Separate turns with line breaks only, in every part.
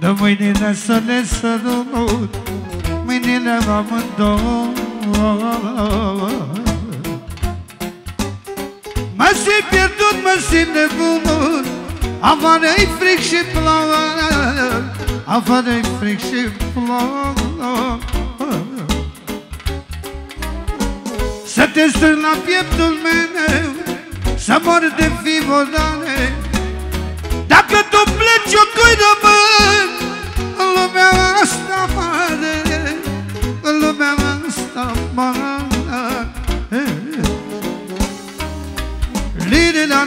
De mâinile să ne sărut Mâinile amândouă. Mă simt pierdut, mă simt nebunut Afară-i fric și plouă Afară-i fric și plouă Să te strâng la pieptul meu Să mor de fivorare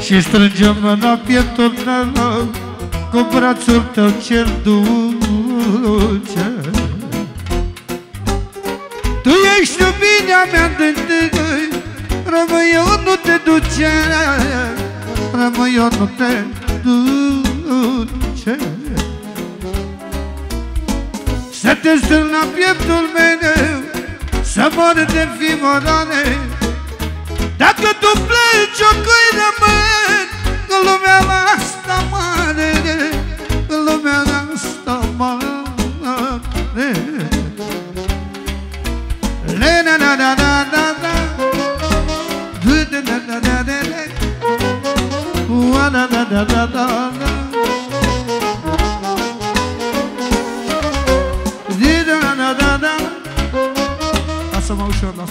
Și strângem la pieptul meu Cu brațul tău cel dulce. Tu ești iubirea mea de tâi Rămâi eu nu te duce Rămâi eu nu te duce. Să te strâng la pieptul meu Să mor de fimorane dacă tu pleci, o cui Lasă-mă ușor, lasă